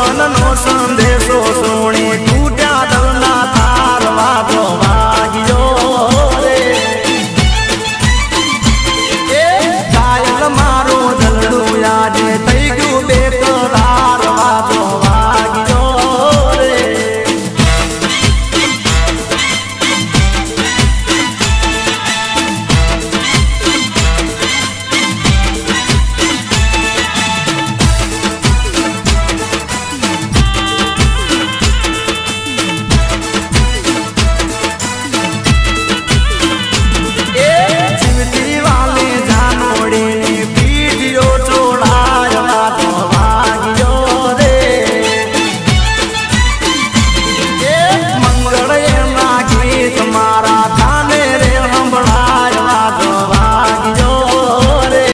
નો સંદેશો સોણે તું